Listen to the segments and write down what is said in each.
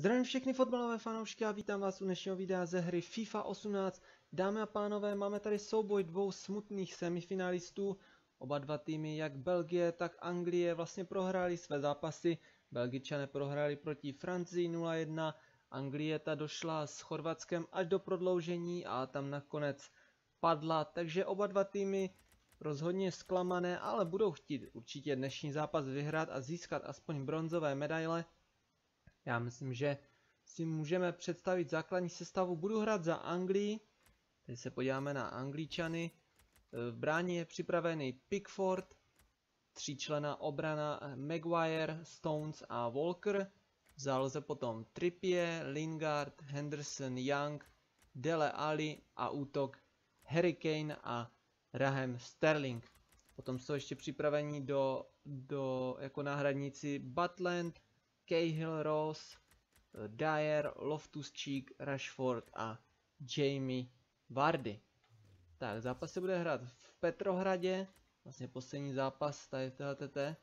Zdravím všechny fotbalové fanoušky a vítám vás u dnešního videa ze hry FIFA 18. Dámy a pánové, máme tady souboj dvou smutných semifinalistů. Oba dva týmy, jak Belgie, tak Anglie, vlastně prohráli své zápasy. Belgičané prohráli proti Francii 0-1. Anglie ta došla s Chorvatskem až do prodloužení a tam nakonec padla. Takže oba dva týmy rozhodně zklamané, ale budou chtít určitě dnešní zápas vyhrát a získat aspoň bronzové medaile. Já myslím, že si můžeme představit základní sestavu. Budu hrát za Anglii. Teď se podíváme na Angličany. V bráně je připravený Pickford, tříčlena obrana Maguire, Stones a Walker. V záloze potom Trippier, Lingard, Henderson, Young, Dele Ali a útok Harry Kane a Raheem Sterling. Potom jsou ještě připraveni do, do jako náhradníci Butland, Cahill, Ross, eh, Dyer, Loftus-Cheek, Rashford a Jamie Vardy. Tak, zápas se bude hrát v Petrohradě, vlastně poslední zápas tady v THTT,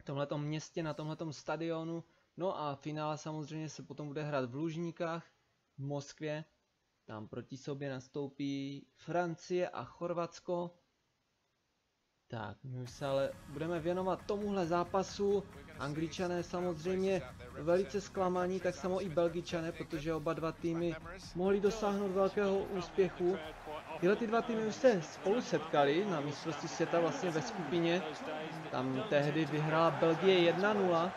v tomhletom městě, na tomhletom stadionu. No a finále samozřejmě se potom bude hrát v Lužníkách, v Moskvě. Tam proti sobě nastoupí Francie a Chorvatsko. Tak, my už se ale budeme věnovat tomuhle zápasu. Angličané samozřejmě velice zklamaní, tak samo i Belgičané, protože oba dva týmy mohli dosáhnout velkého úspěchu. Tyhle ty dva týmy už se spolu setkali na mistrovství světa vlastně ve skupině. Tam tehdy vyhrála Belgie 1-0.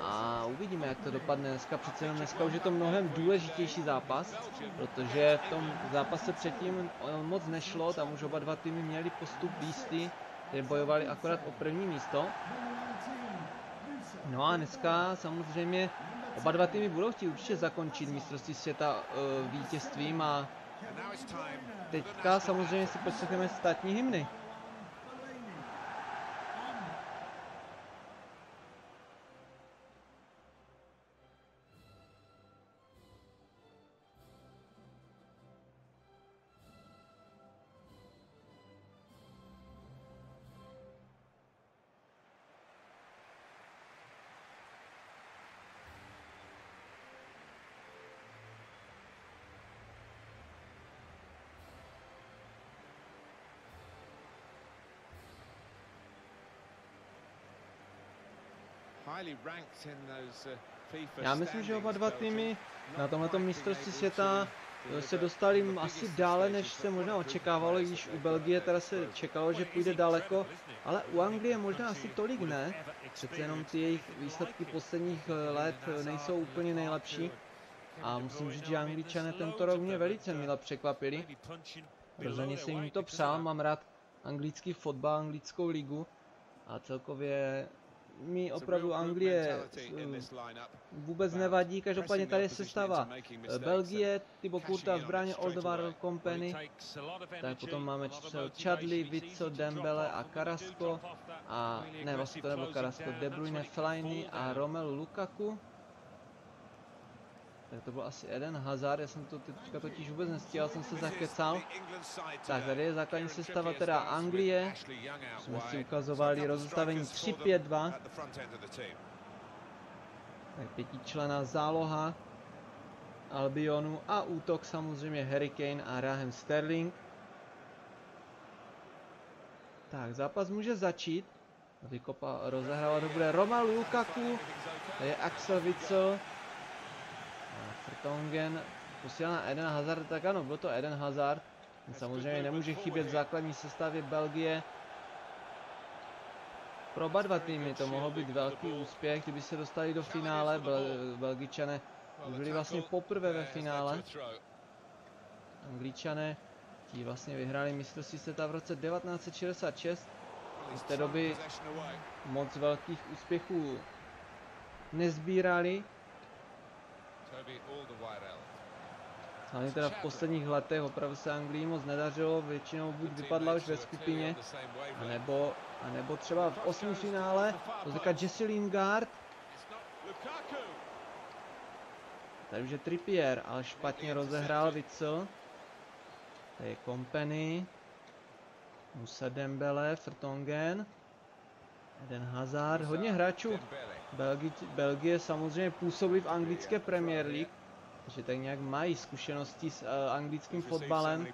A uvidíme, jak to dopadne dneska. Přece jenom dneska už je to mnohem důležitější zápas, protože v tom zápase předtím moc nešlo, tam už oba dva týmy měli postup výsty kde bojovali akorát o první místo. No a dneska samozřejmě oba dva týmy budou chtít určitě zakončit mistrovství světa uh, vítězstvím a teďka samozřejmě si poslechneme státní hymny. Já myslím, že oba dva týmy na tomto mistrovství světa se dostali asi dále, než se možná očekávalo, když u Belgie teda se čekalo, že půjde daleko, ale u Anglie možná asi tolik ne. Přece jenom ty jejich výsledky posledních eh, let eh, nejsou úplně nejlepší. A musím říct, že Angličané tento rok mě velice milé překvapili. Rozhodně se jim to přál, mám rád anglický fotbal, anglickou ligu. A celkově mi opravdu Anglie vůbec nevadí, každopádně tady se stává Belgie, Thibaut Kurta, zbraně Old World Company, tak potom máme Chadley, Vico, Dembele a Carrasco a ne, vlastně to nebyl Carrasco, De Bruyne, Fellaini a Romelu Lukaku. Tak to byl asi Eden Hazard, já jsem to teďka totiž vůbec nestíhal, jsem se zakecal. Tak tady je základní sestava teda Anglie. Jsme si ukazovali rozestavení 3-5-2. Tak pětičlená záloha Albionu a útok samozřejmě Harry Kane a Raheem Sterling. Tak, zápas může začít. Vykopa rozehrávat to bude Romelu Lukaku, je Axel Witsel, Vertonghen posílá na Eden Hazard, tak ano, byl to Eden Hazard. Samozřejmě nemůže chybět v základní sestavě Belgie. Pro oba dva týmy to mohl být velký úspěch, kdyby se dostali do finále. Bel Belgičané byli vlastně poprvé ve finále. Angličané ti vlastně vyhráli mistrovství světa v roce 1966. Z té doby moc velkých úspěchů nezbírali. Hlavně teda v posledních letech opravdu se Anglii moc nedařilo, většinou buď vypadla už ve skupině, anebo, anebo třeba v osmém finále, to říká Jesse Lingard. Tady už je Trippier, ale špatně rozehrál Witzel. Tady je Company. Musa Dembele, Fertongen. Eden Hazard, hodně hráčů Belgi, Belgie samozřejmě působí v anglické Premier League, takže tak nějak mají zkušenosti s uh, anglickým fotbalem.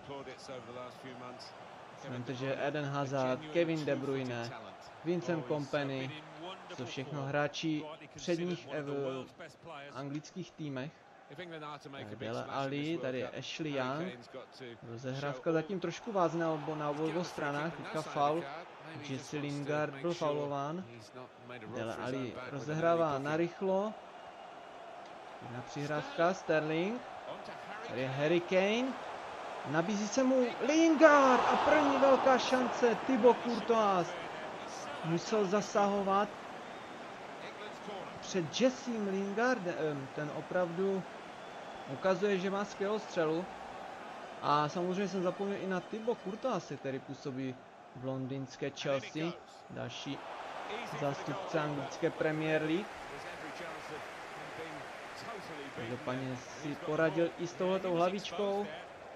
Vemte, že Eden Hazard, Kevin De Bruyne, Vincent Kompany, to všechno hráči předních v anglických týmech. Dele Ali, tady je Ashley Young. Rozehrávka zatím trošku vázne na obou stranách, teďka faul. Jesse Lingard byl faulován. Dele Ali rozehrává narychlo. Jedna přihrávka, Sterling. Tady je Harry Kane. Nabízí se mu Lingard a první velká šance Thibaut Courtois. Musel zasahovat před Jessim Lingardem. Ten opravdu ukazuje, že má skvělou střelu. A samozřejmě jsem zapomněl i na Thibaut Courtois, který působí v londýnské Chelsea. Další zástupce anglické Premier League. Každopádně si poradil i s touhletou hlavičkou,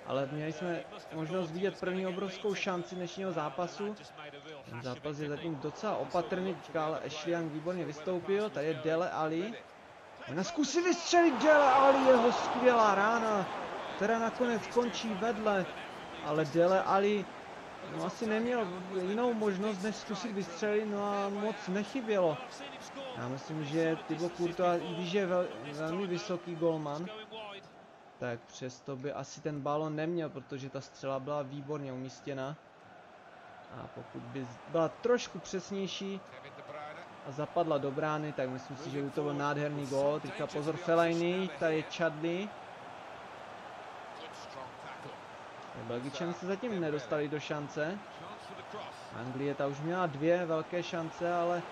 ale měli jsme možnost vidět první obrovskou šanci dnešního zápasu. Ten zápas je zatím docela opatrný, teďka ale Ashley Young výborně vystoupil, tady je Dele Ali. Ona zkusí vystřelit Dele Ali, jeho skvělá rána, která nakonec končí vedle, ale Dele Ali no, asi neměl jinou možnost, než zkusit vystřelit, no a moc nechybělo. Já myslím, že Thibaut Courtois, i když je vel, velmi vysoký golman, tak přesto by asi ten balon neměl, protože ta střela byla výborně umístěna. A pokud by byla trošku přesnější a zapadla do brány, tak myslím si, že by to byl nádherný gol. Teďka pozor Fellaini, tady je Chadley. Belgičani se zatím nedostali do šance. Anglie ta už měla dvě velké šance, ale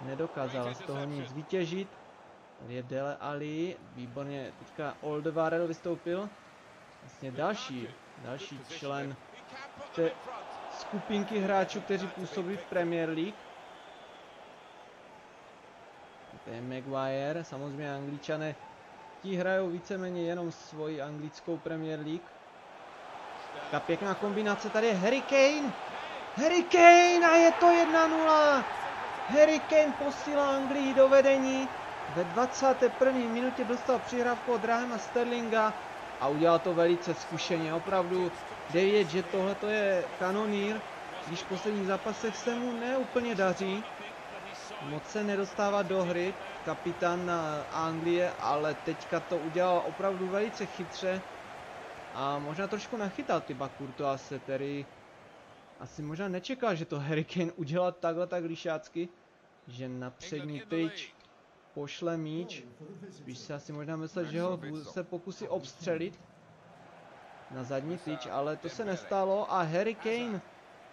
nedokázala z toho nic vytěžit. Tady je Dele Ali, výborně, teďka Oldevarel vystoupil. Vlastně další, další člen té skupinky hráčů, kteří působí v Premier League. To je Maguire, samozřejmě angličané, ti hrajou víceméně jenom svoji anglickou Premier League. Taká pěkná kombinace, tady je Harry Kane. Harry Kane a je to 1-0. Harry Kane posílá Anglii do vedení. Ve 21. minutě dostal přihrávku od Rahema Sterlinga a udělal to velice zkušeně. Opravdu jde že tohle je kanonýr, když v posledních zápasech se mu neúplně daří. Moc se nedostává do hry, kapitán Anglie, ale teďka to udělal opravdu velice chytře. A možná trošku nachytal ty Courtoise, který asi možná nečekal, že to Harry Kane udělá takhle tak lišácky, že na přední tyč pošle míč. Spíš se asi možná myslel, že ho se pokusí obstřelit na zadní tyč, ale to se nestalo a Harry Kane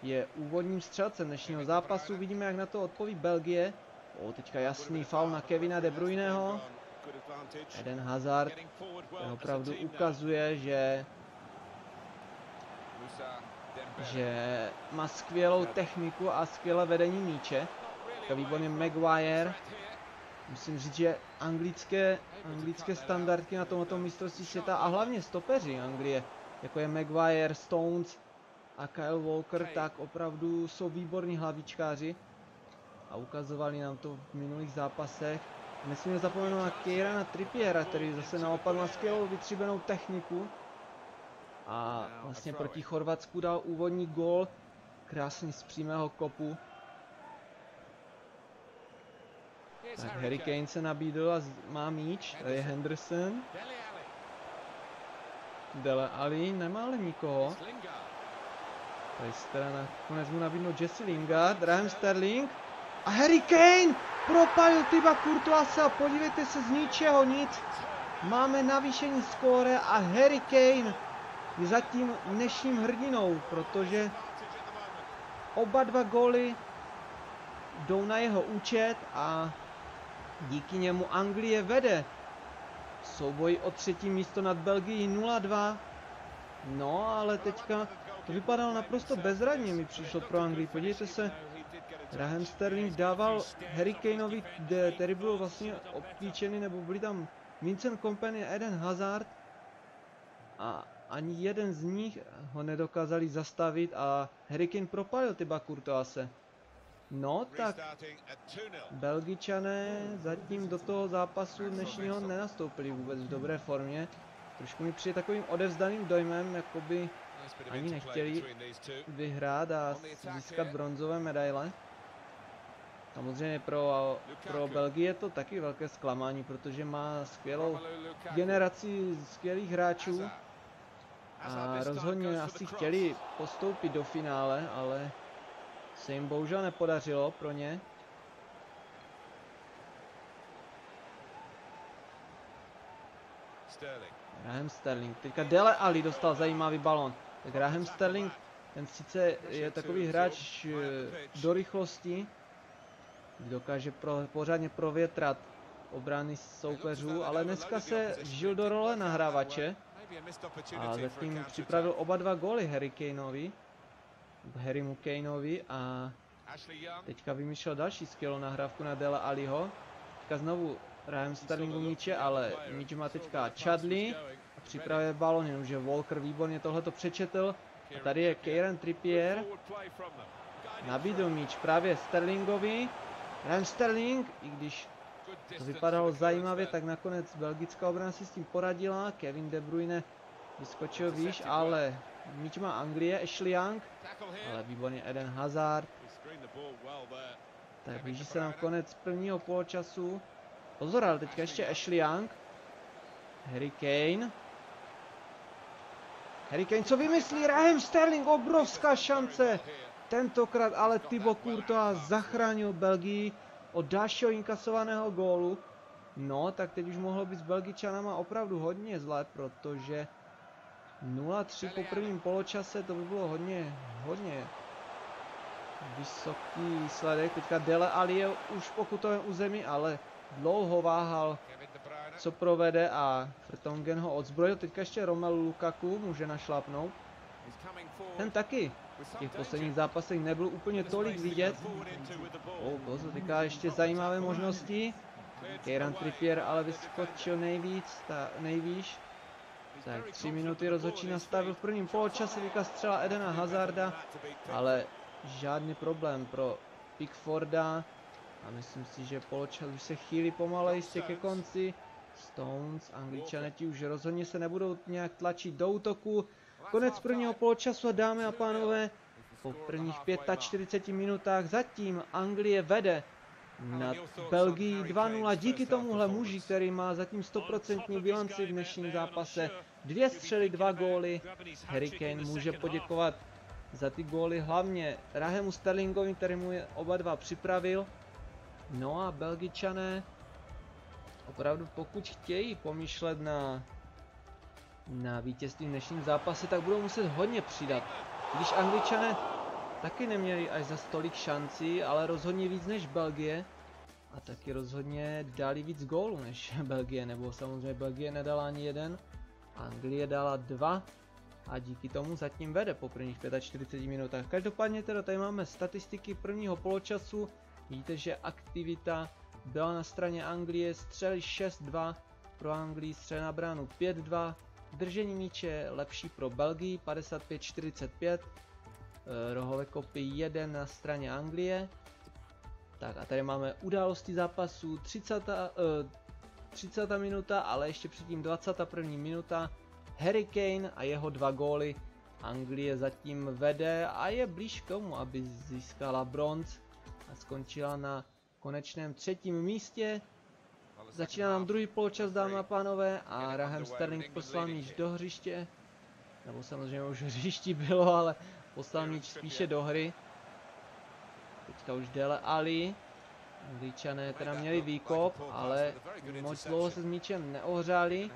je úvodním střelcem dnešního zápasu. Vidíme, jak na to odpoví Belgie. O, teďka jasný faul na Kevina De Bruyneho. Eden Hazard opravdu ukazuje, že že má skvělou techniku a skvělé vedení míče. Teďka výborně Maguire. Musím říct, že anglické, anglické standardky na tomto mistrovství světa a hlavně stopeři Anglie, jako je Maguire, Stones a Kyle Walker, tak opravdu jsou výborní hlavičkáři a ukazovali nám to v minulých zápasech. Nesmíme zapomenout na Kejrana Trippiera, který zase naopak má skvělou vytříbenou techniku. A vlastně proti Chorvatsku dal úvodní gól, krásný z přímého kopu. Tak Harry Kane se nabídl a má míč, tady je Henderson. Dele Ali, nemá ale nikoho. Tady se teda nakonec mu nabídnou Jesse Lingard, Raheem Sterling. A Harry Kane propalil Tiba a podívejte se z ničeho nic. Máme navýšení skóre a Harry Kane je zatím dnešním hrdinou, protože oba dva góly jdou na jeho účet a díky němu Anglie vede. Souboj o třetí místo nad Belgií 0-2. No, ale teďka to vypadalo naprosto bezradně mi přišlo pro Anglii. Podívejte se, Raheem Sterling dával Harry Kaneovi, který byl vlastně obklíčený, nebo byli tam Vincent Company a Eden Hazard. A ani jeden z nich ho nedokázali zastavit a Harry Kane propalil ty Courtoise. No, tak Belgičané zatím do toho zápasu dnešního nenastoupili vůbec v dobré formě. Trošku mi přijde takovým odevzdaným dojmem, jako by ani nechtěli vyhrát a získat bronzové medaile. Samozřejmě pro, pro Belgii je to taky velké zklamání, protože má skvělou generaci skvělých hráčů a rozhodně asi chtěli postoupit do finále, ale se jim bohužel nepodařilo pro ně. Graham Sterling. Teďka Dele Ali dostal zajímavý balon. Graham Sterling, ten sice je takový hráč eh, do rychlosti, dokáže pro, pořádně provětrat obrany soupeřů, ale dneska se žil do role nahrávače. a zatím připravil oba dva góly Harry Kaneovi, Harrymu Kaneovi a teďka vymýšlel další skvělou nahrávku na Dela Aliho. Teďka znovu Ryan Sterlingu míče, ale míč má teďka Chadley a připravuje balon, jenomže Walker výborně tohleto přečetl. A tady je Kieran Trippier. Nabídl míč právě Sterlingovi. Ryan Sterling, i když to vypadalo zajímavě, tak nakonec belgická obrana si s tím poradila. Kevin De Bruyne vyskočil výš, ale míč má Anglie, Ashley Young, ale výborně Eden Hazard. Tak blíží se nám konec prvního poločasu. Pozor, ale teďka ještě Ashley Young. Harry Kane. Harry Kane, co vymyslí? Raheem Sterling, obrovská šance. Tentokrát ale Thibaut Courtois zachránil Belgii od dalšího inkasovaného gólu. No, tak teď už mohlo být s Belgičanama opravdu hodně zlé, protože 0-3 po prvním poločase, to by bylo hodně, hodně vysoký výsledek. Teďka Dele Ali je už v pokutovém území, ale dlouho váhal, co provede a Fertongen ho odzbrojil. Teďka ještě Romelu Lukaku může našlapnout. Ten taky v těch posledních zápasech nebyl úplně tolik vidět. Oh, pozor, teďka ještě zajímavé možnosti. Kieran Trippier ale vyskočil nejvíc, ta, nejvýš. Tak, tři minuty rozhodčí nastavil v prvním poločase, teďka střela Edena Hazarda, ale žádný problém pro Pickforda. A myslím si, že poločas už se chýlí pomalej jistě ke konci. Stones, angličaneti už rozhodně se nebudou nějak tlačit do útoku. Konec prvního poločasu dámy a pánové, po prvních 45 minutách zatím Anglie vede nad Belgii 2-0 díky tomuhle muži, který má zatím 100% bilanci v dnešním zápase. Dvě střely, dva góly. Harry Kane může poděkovat za ty góly hlavně Rahemu Sterlingovi, který mu je oba dva připravil. No a Belgičané opravdu pokud chtějí pomýšlet na, na vítězství v dnešním zápase, tak budou muset hodně přidat. Když Angličané taky neměli až za stolik šancí, ale rozhodně víc než Belgie. A taky rozhodně dali víc gólů než Belgie, nebo samozřejmě Belgie nedala ani jeden. Anglie dala dva a díky tomu zatím vede po prvních 45 minutách. Každopádně teda tady máme statistiky prvního poločasu. Vidíte, že aktivita byla na straně Anglie, střely 6-2, pro Anglii střely na bránu 5-2, držení míče lepší pro Belgii 55-45, Eh, rohové kopy 1 na straně Anglie. Tak a tady máme události zápasu 30, uh, 30 minuta, ale ještě předtím 21. minuta. Harry Kane a jeho dva góly. Anglie zatím vede a je blíž k tomu, aby získala bronz a skončila na konečném třetím místě. Začíná nám druhý poločas, dámy a pánové, a Raheem Sterling poslal míč do hřiště. Nebo samozřejmě už hřišti bylo, ale poslal míč spíše do hry. Teďka už Dele Ali. Angličané teda měli výkop, ale moc dlouho se s míčem neohřáli.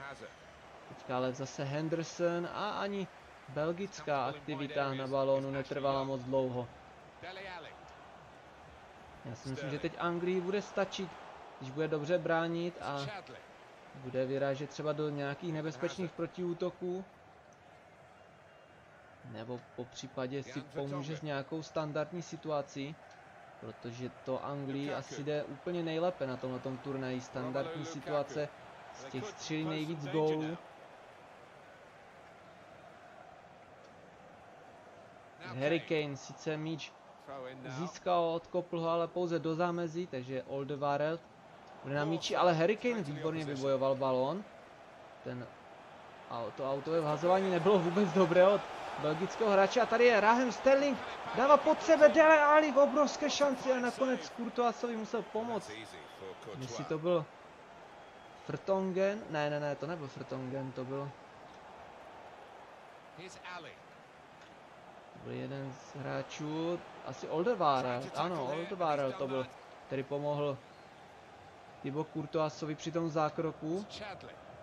Teďka ale zase Henderson a ani belgická aktivita na balónu netrvala moc dlouho. Já si myslím, že teď Anglii bude stačit, když bude dobře bránit a bude vyrážet třeba do nějakých nebezpečných protiútoků nebo po případě si pomůže s nějakou standardní situací, protože to Anglii asi jde úplně nejlépe na tomhle turnaji. Standardní situace z těch střílí nejvíc gólů. Harry Kane sice míč získal, odkopl ho ale pouze do zámezí, takže Oldevareld bude na míči, ale Harry Kane výborně vybojoval balón. Ten, to autové vhazování nebylo vůbec dobré od belgického hráče a tady je Rahem Sterling, dává pod sebe Dele Ali v obrovské šanci a nakonec Kurtoasovi musel pomoct. Jestli to byl Frtongen, ne, ne, ne, to nebyl Frtongen, to byl to byl jeden z hráčů, asi Oldevarel, ano, Oldevarel to byl, který pomohl Thibaut Courtoisovi při tom zákroku.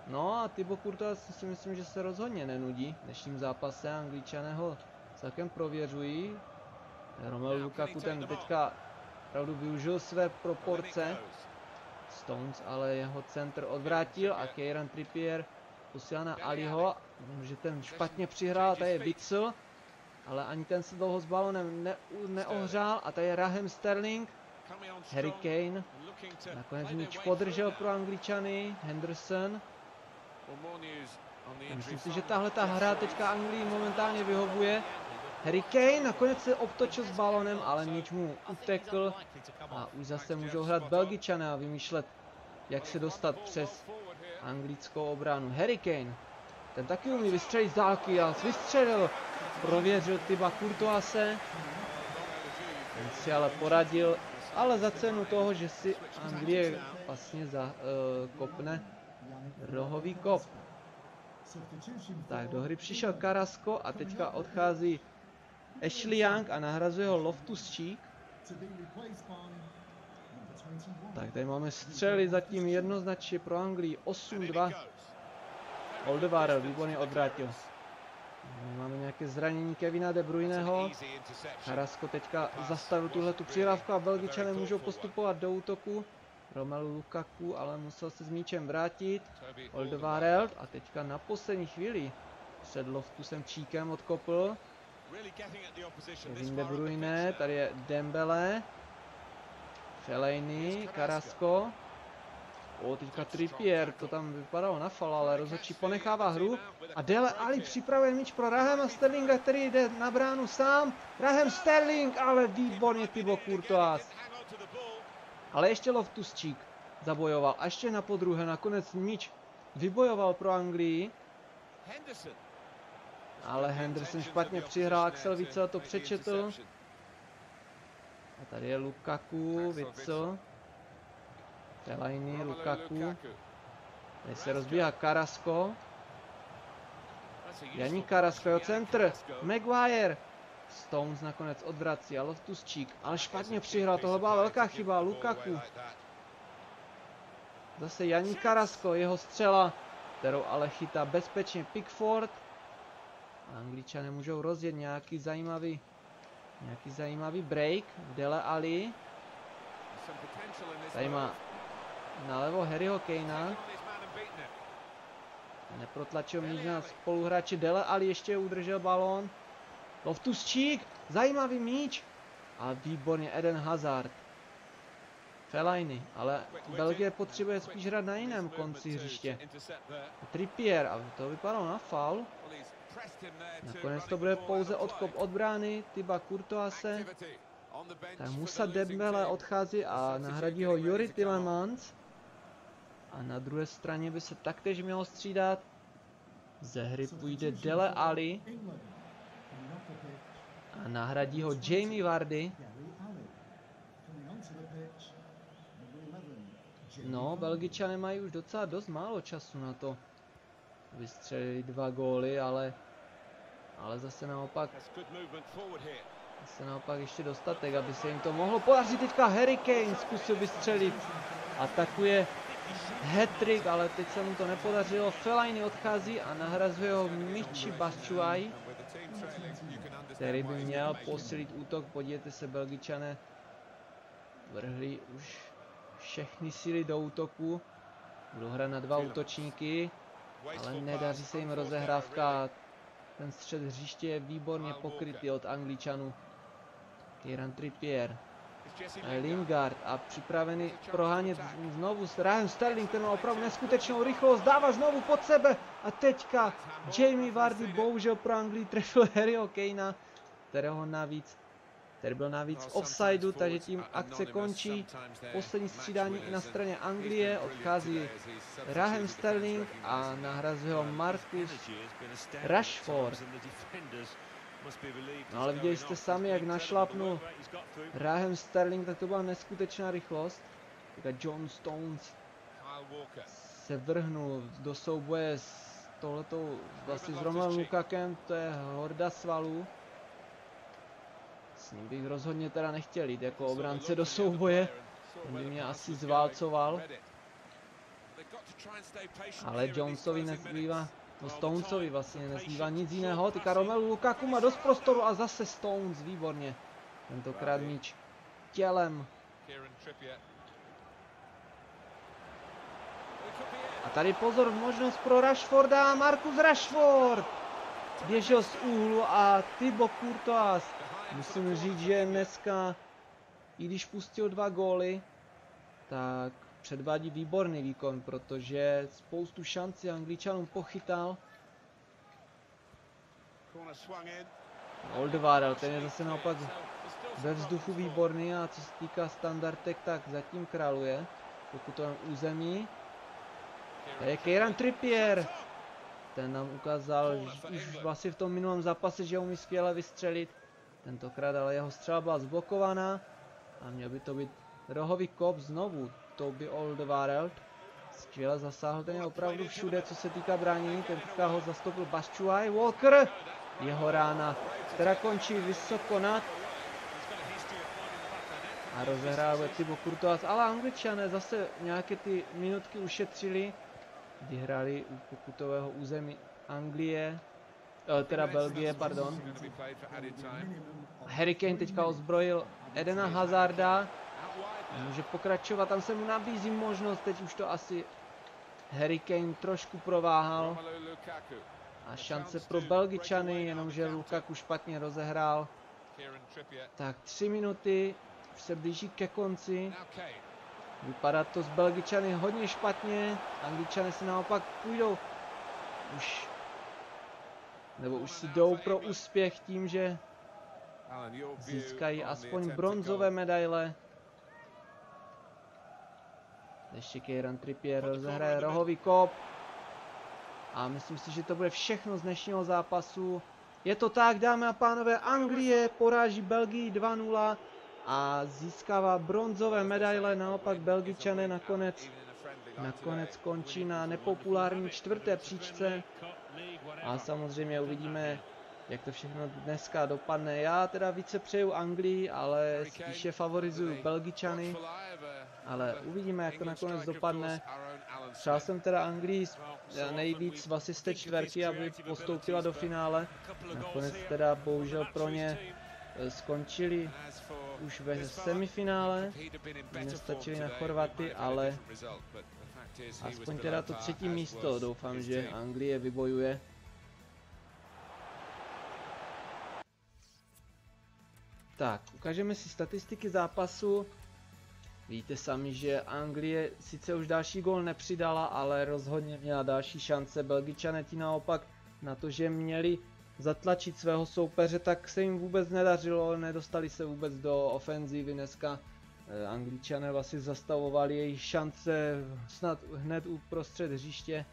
No a Thibaut Courtois si myslím, že se rozhodně nenudí v dnešním zápase. Angličané ho celkem prověřují. Romelu Lukaku ten teďka opravdu využil své proporce. Stones ale jeho centr odvrátil a Kieran Trippier posílá na Aliho, že ten špatně přihrál, tady je Witzel, ale ani ten se dlouho s balonem ne, neohřál a tady je Rahem Sterling, Harry Kane, nakonec míč podržel pro Angličany, Henderson. Myslím si, že tahle ta hra teďka Anglii momentálně vyhovuje. Harry Kane nakonec se obtočil s balonem, ale míč mu utekl a už zase můžou hrát Belgičané a vymýšlet, jak se dostat přes anglickou obranu. Harry Kane, ten taky umí vystřelit z dálky a vystřelil, prověřil Tyba Courtoise. Ten si ale poradil, ale za cenu toho, že si Anglie vlastně za, uh, kopne rohový kop. Tak do hry přišel Karasko a teďka odchází Ashley Young a nahrazuje ho Loftus Cheek. Tak tady máme střely zatím jednoznačně pro Anglii 8-2. Oldevarel výborně odvrátil. Máme nějaké zranění Kevina De Bruyneho. Harasko teďka zastavil tuhle tu přihrávku a Belgičané můžou postupovat do útoku. Romelu Lukaku ale musel se s míčem vrátit. Oldevarel a teďka na poslední chvíli před Loftusem Číkem odkopl. Kevin De Bruyne, tady je Dembele. Fellaini, Carrasco. O, teďka Trippier, to tam vypadalo na fal, ale rozhodčí ponechává hru. A Dele Ali připravuje míč pro Rahema Sterlinga, který jde na bránu sám. Rahem Sterling, ale výborně Thibaut Courtois. Ale ještě Loftus-Cheek zabojoval. A ještě na podruhé, nakonec míč vybojoval pro Anglii. Ale Henderson špatně přihrál, Axel Witsel to přečetl. A tady je Lukaku, Witsel. Fellaini, Lukaku. Tady se rozbíhá Karasko. Janí Karasko, jo, centr. Maguire. Stones nakonec odvrací a Loftus-Cheek. Ale špatně přihrál, tohle byla velká chyba. Lukaku. Zase Janí Karasko, jeho střela, kterou ale chytá bezpečně Pickford. Angličané můžou rozjet nějaký zajímavý nějaký zajímavý break v Dele Ali. Tady má nalevo Harryho Kanea. Neprotlačil míč na spoluhráči Dele Ali ještě udržel balón. Loftus Cheek, zajímavý míč. A výborně Eden Hazard. Fellaini, ale Belgie potřebuje spíš hrát na jiném konci hřiště. Trippier, a to vypadalo na faul. Nakonec to bude pouze odkop od brány, Tyba Kurtoase. Tak Musa Dembele odchází a nahradí ho Juri Tillemans. A na druhé straně by se taktéž mělo střídat. Ze hry půjde Dele Ali. A nahradí ho Jamie Vardy. No, Belgičané mají už docela dost málo času na to. Vystřelili dva góly, ale ale zase naopak zase naopak ještě dostatek, aby se jim to mohlo podařit. Teďka Harry Kane zkusil vystřelit. Atakuje hat ale teď se mu to nepodařilo. Fellaini odchází a nahrazuje ho Michi Batshuayi, který by měl posilit útok. Podívejte se, Belgičané vrhli už všechny síly do útoku. Budou hrát na dva útočníky, ale nedaří se jim rozehrávka. Ten střed hřiště je výborně pokrytý od Angličanů. Kieran Trippier. Lingard a připravený prohánět znovu s Ryan Sterling, ten má opravdu neskutečnou rychlost, dává znovu pod sebe a teďka Jamie Vardy bohužel pro Anglii trefil Harryho Kanea, kterého navíc který byl navíc v offsideu, takže tím akce končí. Poslední střídání i na straně Anglie, odchází Raheem Sterling a nahrazuje ho Marcus Rashford. No ale viděli jste sami, jak našlapnul Raheem Sterling, tak to byla neskutečná rychlost. Teďka John Stones se vrhnul do souboje s tohletou vlastně s Romelem Lukakem, to je horda svalů. S ním bych rozhodně teda nechtěl jít jako obránce do souboje, on by mě asi zválcoval. Ale Jonesovi nezbývá, no Stonesovi vlastně nezbývá nic jiného, teďka Romelu Lukaku má dost prostoru a zase Stones, výborně. Tentokrát míč tělem. A tady pozor, možnost pro Rashforda, Markus Rashford! Běžel z úhlu a Thibaut Courtois. Musím říct, že dneska, i když pustil dva góly, tak předvádí výborný výkon, protože spoustu šancí Angličanům pochytal. Oldevárel, ten je zase naopak ve vzduchu výborný a co se týká standardek, tak zatím králuje, pokud to území. To je Kieran Trippier. Ten nám ukázal už vlastně v tom minulém zápase, že umí skvěle vystřelit. Tentokrát ale jeho střela byla zblokovaná a měl by to být rohový kop znovu. Toby Alderweireld. Skvěle zasáhl, ten je opravdu všude, co se týká bránění. Tentokrát ho zastoupil Baščuaj. Walker, jeho rána, která končí vysoko nad. A rozehrává Thibaut Courtois, ale Angličané zase nějaké ty minutky ušetřili kdy hráli u pokutového území Anglie, eh, teda Belgie, pardon. Harry Kane teďka ozbrojil Edena Hazarda, může pokračovat, tam se mu nabízí možnost, teď už to asi Harry Kane trošku prováhal. A šance pro Belgičany, jenomže Lukaku špatně rozehrál. Tak tři minuty, už se blíží ke konci. Vypadá to z Belgičany hodně špatně. Angličany si naopak půjdou už nebo už si jdou pro úspěch tím, že získají aspoň bronzové medaile. Ještě Kieran Trippier rozehraje rohový kop. A myslím si, že to bude všechno z dnešního zápasu. Je to tak, dámy a pánové, Anglie poráží Belgii 2-0 a získává bronzové medaile, naopak Belgičané nakonec, nakonec končí na nepopulární čtvrté příčce a samozřejmě uvidíme, jak to všechno dneska dopadne. Já teda více přeju Anglii, ale spíše favorizuju Belgičany, ale uvidíme, jak to nakonec dopadne. Přál jsem teda Anglii nejvíc vlastně z té aby postoupila do finále. Nakonec teda bohužel pro ně eh, skončili už ve semifinále, nestačili na Chorvaty, ale aspoň teda to třetí místo doufám, že Anglie vybojuje. Tak, ukážeme si statistiky zápasu. Víte sami, že Anglie sice už další gol nepřidala, ale rozhodně měla další šance. Belgičané ti naopak na to, že měli zatlačit svého soupeře, tak se jim vůbec nedařilo, nedostali se vůbec do ofenzívy dneska. Eh, Angličané vlastně zastavovali jejich šance snad hned uprostřed hřiště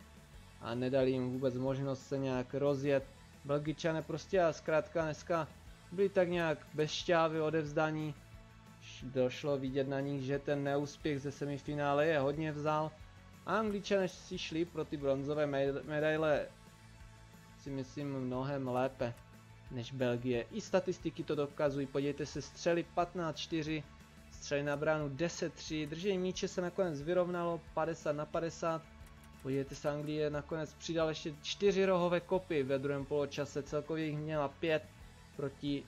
a nedali jim vůbec možnost se nějak rozjet. Belgičané prostě a zkrátka dneska byli tak nějak bez šťávy odevzdaní. Došlo vidět na nich, že ten neúspěch ze semifinále je hodně vzal. A Angličané si šli pro ty bronzové medaile si myslím mnohem lépe než Belgie. I statistiky to dokazují, podívejte se, střely 15-4, střely na bránu 10-3, držení míče se nakonec vyrovnalo 50 na 50. Podívejte se, Anglie nakonec přidal ještě 4 rohové kopy ve druhém poločase, celkově jich měla 5 proti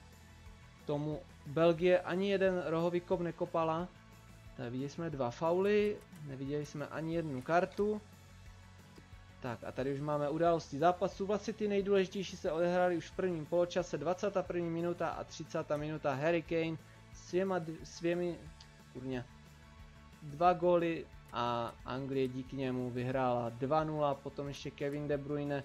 tomu Belgie ani jeden rohový kop nekopala. Tak viděli jsme dva fauly, neviděli jsme ani jednu kartu. Tak a tady už máme události zápasu, vlastně ty nejdůležitější se odehrály už v prvním poločase, 21. minuta a 30. minuta Harry Kane svěma, svěmi, kurně, dva góly a Anglie díky němu vyhrála 2-0, potom ještě Kevin De Bruyne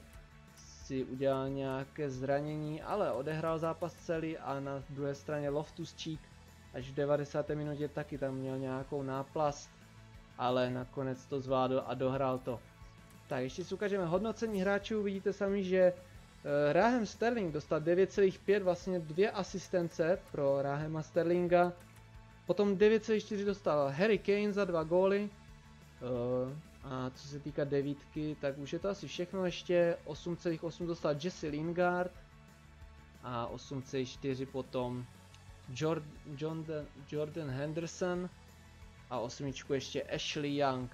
si udělal nějaké zranění, ale odehrál zápas celý a na druhé straně Loftus Cheek až v 90. minutě taky tam měl nějakou náplast, ale nakonec to zvládl a dohrál to. Tak ještě si ukážeme hodnocení hráčů, vidíte sami, že uh, Raheem Sterling dostal 9,5, vlastně dvě asistence pro Rahema Sterlinga. Potom 9,4 dostal Harry Kane za dva góly. A co se týká devítky, tak už je to asi všechno ještě. 8,8 dostal Jesse Lingard. A 8,4 potom Jordan, Jordan, Jordan Henderson. A osmičku ještě Ashley Young.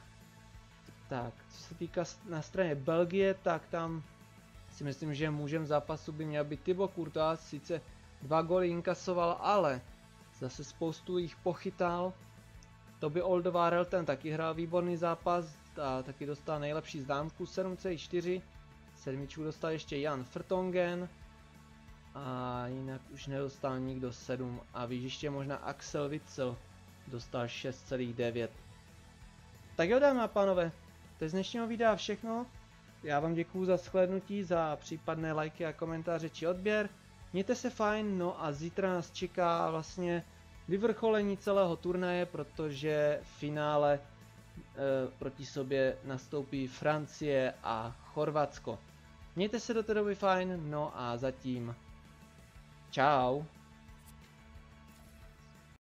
Tak, co se týká na straně Belgie, tak tam si myslím, že mužem zápasu by měl být Thibaut Courtois, sice dva góly inkasoval, ale zase spoustu jich pochytal. Toby Oldovárel ten taky hrál výborný zápas a taky dostal nejlepší známku 7,4. Sedmičku dostal ještě Jan Frtongen a jinak už nedostal nikdo 7 a víš ještě možná Axel Witzel dostal 6,9. Tak jo dámy a pánové, to je z dnešního videa všechno. Já vám děkuju za shlédnutí, za případné lajky a komentáře či odběr. Mějte se fajn, no a zítra nás čeká vlastně vyvrcholení celého turnaje, protože v finále proti sobě nastoupí Francie a Chorvatsko. Mějte se do té doby fajn, no a zatím čau.